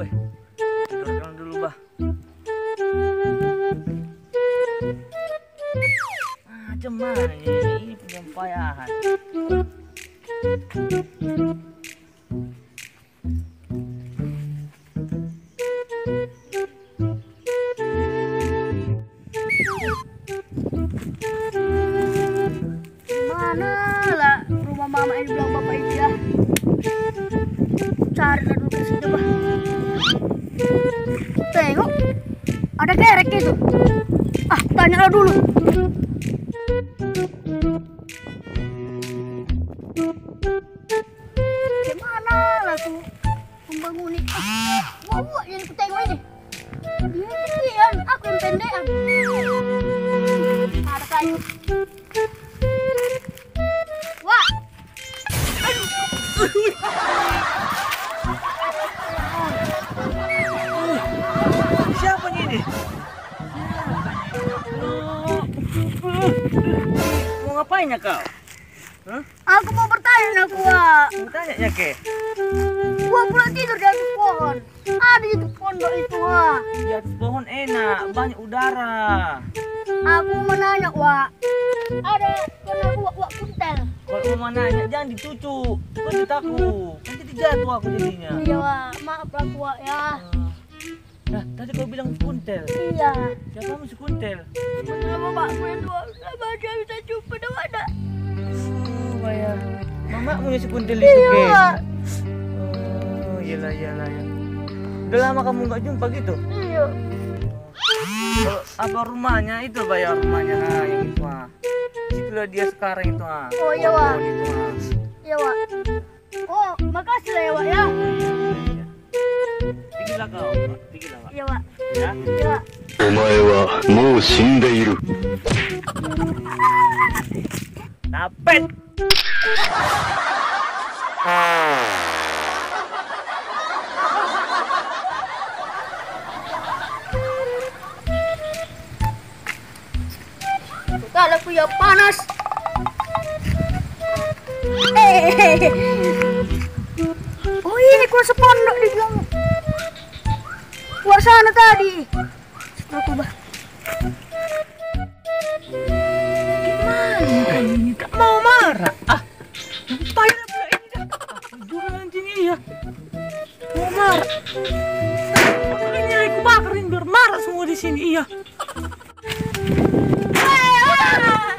weh. Tidurkan dulu bah. Macam ini ini penyampaian? Mana lah rumah mama ini bilang bapak itu ya. Cari ada kerek itu. Ah, tanya dulu. Gimana lah tuh pembangun ini? Ah, wah, yang ku tengok ini. Dia ketinggian, aku yang pendekan. Mau ngapain ya kau Hah? aku mau bertanya aku, Wak. mau tanya ya ke Gua pulang tidur di atas pohon. Ada itu pondok itu, Wak. di atas pohon enak banyak udara Aku mau nanya, Wak. Ada kena Wak, Wak kuntel. kalau mau nanya jangan dicucu kan aku nanti dijatuh aku jadinya Iya, Wak. Maaf lah, Wak, ya. Nah, tadi kau bilang kuntel. Iya. Siapa kamu si kuntel? Sama bapakku yang dua. Sama dia bisa jumpa dah ada. Oh, bayar. Mama punya si kuntel itu, Iya? Wak. Oh, iyalah, iyalah, ya. Udah lama kamu nggak jumpa gitu? Iya. Kalau apa rumahnya itu bayar rumahnya nah, yang itu ah. Situlah dia sekarang itu ah. Oh, iya, ah. Iya, Wak. Oh, makasih lah ya, Wak, ya. Iya. Pergilah kau, お前はもう死んでいる。 Tapet. Kalau aku ya panas. Eh. Oh ini kuasa pondok dibilang. Kuasa sana tadi. Aku bah. Gimana ini? Tak mau marah. Ah, payah pula ini dah. Ah, Tidur nanti nih ya. Mau marah. Makanya aku bakarin biar marah semua di sini iya.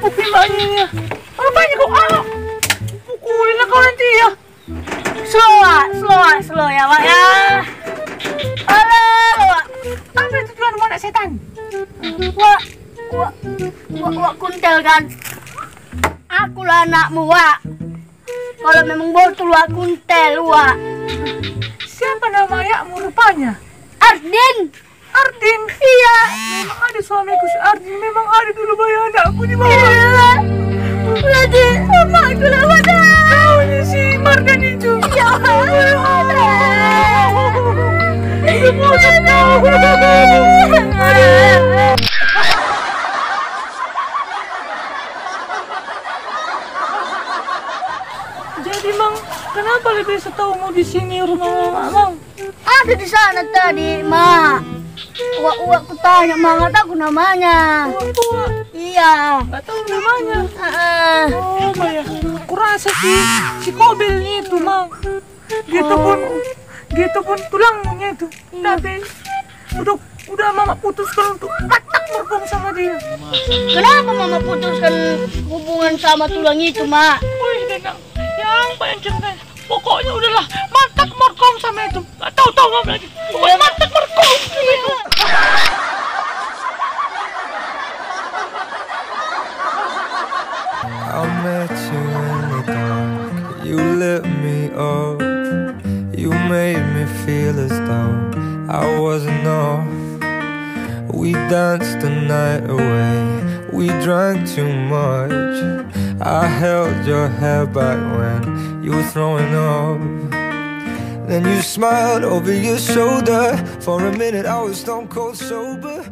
Pukul lagi ya. Apanya kau ah? Pukulin kau nanti ya. Slow, Wak. slow, slow ya, Wak ya. Itu tujuan mau nak setan? Wak, Wak, Wak, Wak kuntel kan. Aku lah anakmu, Wak. Kalau memang betul Wak kuntel, Wak. Siapa nama ayahmu rupanya? Ardin. Ardin. Iya. Memang ada suamiku si Ardin. Memang ada dulu bayi anakku di bawah. Iya. Berarti sama aku lah. Kau ini si Mardan itu. Ya, bosat kau. Jadi mang, kenapa lebih setahu mau di sini rumah mama mang? Ada di sana tadi, Mak. Wak, wak, ku tanya, Mak, nggak tahu namanya. Tua, Iya. nggak tahu namanya. Ah, Oh, ya. Kurasa si si Kobel itu mang. Gitu pun, gitu pun tulangnya itu. Tapi udah udah mama putuskan untuk matak merpong sama dia. Kenapa Mama putuskan hubungan sama tulang itu, Mak? Wih, denang. Yang paling cengeng. Pokoknya udahlah matak merkom sama itu. Gak tahu tahu apa lagi. Pokoknya matak merkom sama itu. I met you in the dark. You lit me up. You made me feel as though I wasn't enough. We danced the night away. We drank too much. I held your hair back when you were throwing up. Then you smiled over your shoulder. For a minute, I was stone cold sober.